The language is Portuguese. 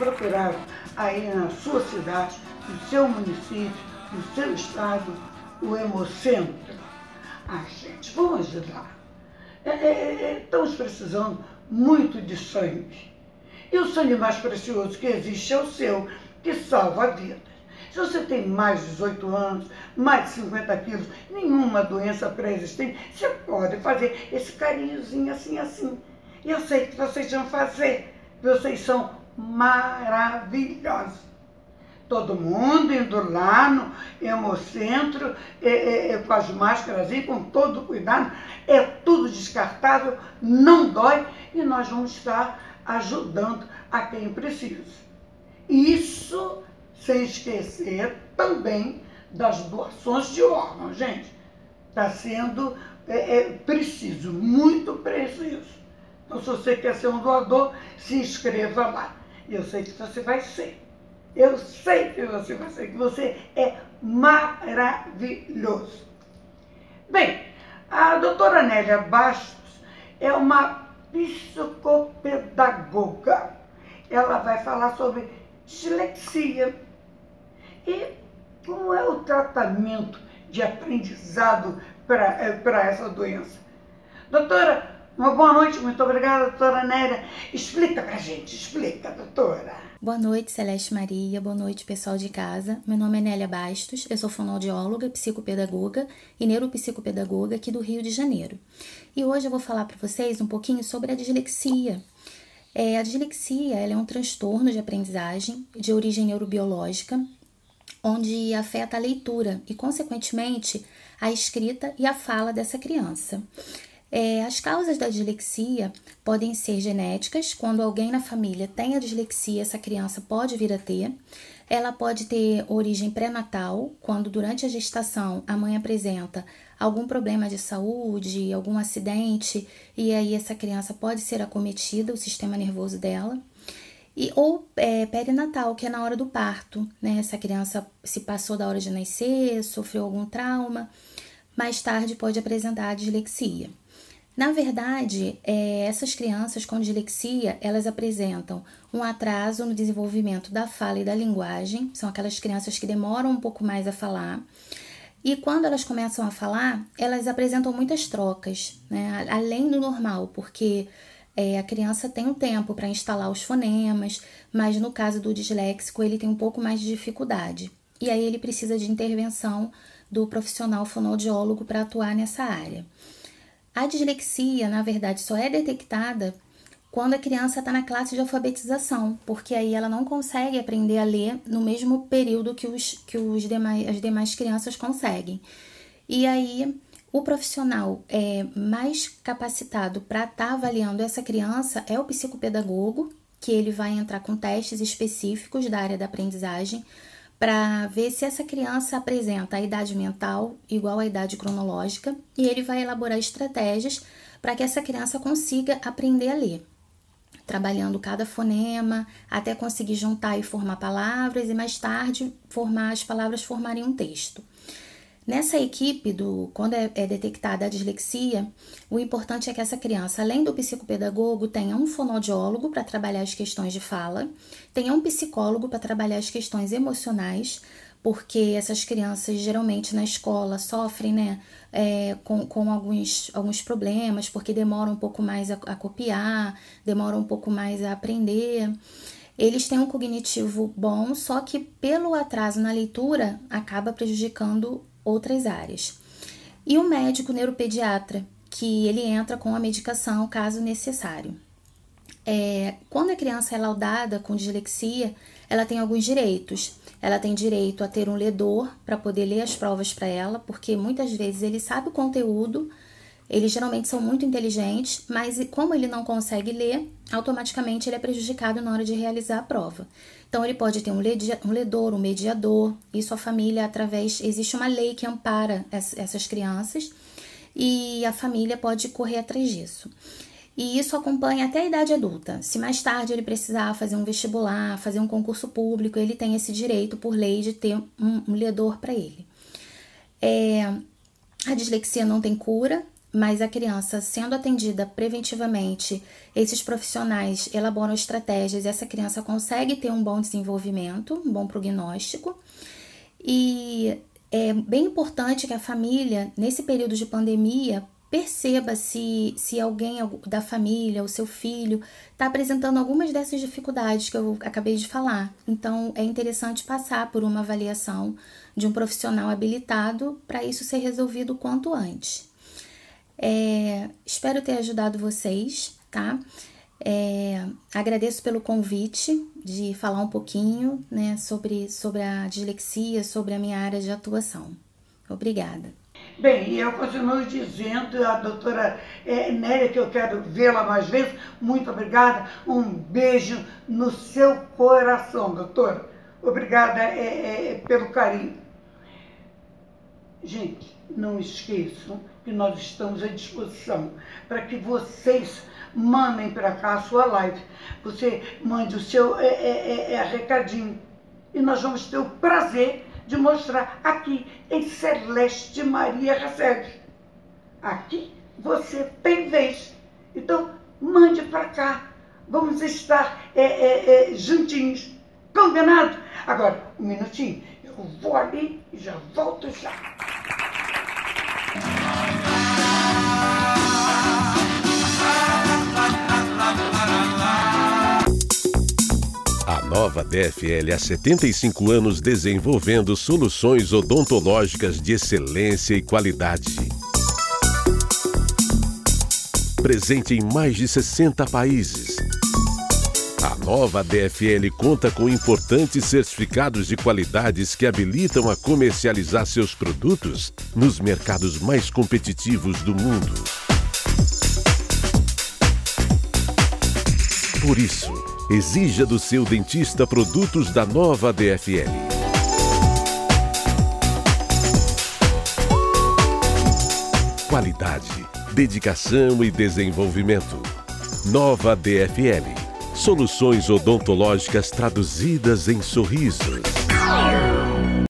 procurar aí na sua cidade, no seu município, no seu estado, o Hemocentro. Ah, gente, vamos ajudar. É, é, é, estamos precisando muito de sangue. E o sangue mais precioso que existe é o seu, que salva vidas. Se você tem mais de 18 anos, mais de 50 quilos, nenhuma doença pré-existente, você pode fazer esse carinhozinho assim, assim. E eu sei que vocês vão fazer. Vocês são maravilhosos. Todo mundo indo lá no Hemocentro, é, é, com as máscaras e com todo cuidado, é tudo descartável, não dói e nós vamos estar ajudando a quem precisa. Isso sem esquecer também das doações de órgãos, gente. Está sendo é, é, preciso, muito preciso. Então, se você quer ser um doador, se inscreva lá. Eu sei que você vai ser. Eu sei que você vai ser, que você é maravilhoso. Bem, a doutora Nélia Bastos é uma psicopedagoga. Ela vai falar sobre dislexia e como é o tratamento de aprendizado para eh, essa doença. Doutora, uma boa noite, muito obrigada, doutora Nélia. Explica pra gente, explica, doutora. Boa noite, Celeste Maria. Boa noite, pessoal de casa. Meu nome é Nélia Bastos, eu sou fonoaudióloga, psicopedagoga e neuropsicopedagoga aqui do Rio de Janeiro. E hoje eu vou falar para vocês um pouquinho sobre a dislexia. É, a dislexia é um transtorno de aprendizagem de origem neurobiológica, onde afeta a leitura e, consequentemente, a escrita e a fala dessa criança. É, as causas da dislexia podem ser genéticas, quando alguém na família tem a dislexia, essa criança pode vir a ter. Ela pode ter origem pré-natal, quando durante a gestação a mãe apresenta algum problema de saúde, algum acidente, e aí essa criança pode ser acometida, o sistema nervoso dela. E, ou é, perinatal, que é na hora do parto, né? Essa criança se passou da hora de nascer, sofreu algum trauma, mais tarde pode apresentar a dislexia. Na verdade, é, essas crianças com dislexia, elas apresentam um atraso no desenvolvimento da fala e da linguagem, são aquelas crianças que demoram um pouco mais a falar. E quando elas começam a falar, elas apresentam muitas trocas, né? além do normal, porque é, a criança tem um tempo para instalar os fonemas, mas no caso do disléxico, ele tem um pouco mais de dificuldade. E aí ele precisa de intervenção do profissional fonoaudiólogo para atuar nessa área. A dislexia, na verdade, só é detectada quando a criança está na classe de alfabetização, porque aí ela não consegue aprender a ler no mesmo período que, os, que os demais, as demais crianças conseguem. E aí o profissional é mais capacitado para estar tá avaliando essa criança é o psicopedagogo, que ele vai entrar com testes específicos da área da aprendizagem para ver se essa criança apresenta a idade mental igual à idade cronológica e ele vai elaborar estratégias para que essa criança consiga aprender a ler, trabalhando cada fonema até conseguir juntar e formar palavras e mais tarde formar as palavras formarem um texto. Nessa equipe, do, quando é, é, detectada a dislexia, o importante é que essa criança, além do psicopedagogo, tenha um fonoaudiólogo para trabalhar as questões de fala, tenha um psicólogo para trabalhar as questões emocionais, porque essas crianças geralmente na escola sofrem né, é, com, com alguns, alguns problemas, porque demoram um pouco mais a, a copiar, demoram um pouco mais a aprender. Eles têm um cognitivo bom, só que pelo atraso na leitura acaba prejudicando outras áreas. E o médico neuropediatra, que ele entra com a medicação caso necessário. É, quando a criança é laudada com dislexia, ela tem alguns direitos. Ela tem direito a ter um ledor para poder ler as provas para ela, porque muitas vezes ele sabe o conteúdo, eles geralmente são muito inteligentes, mas como ele não consegue ler, automaticamente ele é prejudicado na hora de realizar a prova. Então ele pode ter um, um ledor, um mediador, e sua família através existe uma lei que ampara essas crianças e a família pode correr atrás disso. E isso acompanha até a idade adulta. Se mais tarde ele precisar fazer um vestibular, fazer um concurso público, ele tem esse direito por lei de ter um, um ledor para ele. É, a dislexia não tem cura, mas a criança sendo atendida preventivamente, esses profissionais elaboram estratégias e essa criança consegue ter um bom desenvolvimento, um bom prognóstico. E é bem importante que a família, nesse período de pandemia, perceba se, se alguém da família, o seu filho, está apresentando algumas dessas dificuldades que eu acabei de falar. Então, é interessante passar por uma avaliação de um profissional habilitado para isso ser resolvido quanto antes. É, espero ter ajudado vocês, tá? É, agradeço pelo convite de falar um pouquinho né, sobre, sobre a dislexia, sobre a minha área de atuação. Obrigada. Bem, eu continuo dizendo a doutora é, Nélia que eu quero vê-la mais vezes. Muito obrigada. Um beijo no seu coração, doutora. Obrigada é, é, pelo carinho. Gente, não esqueçam que nós estamos à disposição para que vocês mandem para cá a sua live. Você mande o seu é, é, é, é, recadinho e nós vamos ter o prazer de mostrar aqui em Celeste Maria Recebe. Aqui você tem vez. Então, mande para cá. Vamos estar é, é, é, juntinhos. Combinado? Agora, um minutinho. Eu vou ali e já volto já. Nova DFL há 75 anos desenvolvendo soluções odontológicas de excelência e qualidade. Presente em mais de 60 países. A nova DFL conta com importantes certificados de qualidades que habilitam a comercializar seus produtos nos mercados mais competitivos do mundo. Por isso, Exija do seu dentista produtos da nova DFL. Qualidade, dedicação e desenvolvimento. Nova DFL. Soluções odontológicas traduzidas em sorrisos.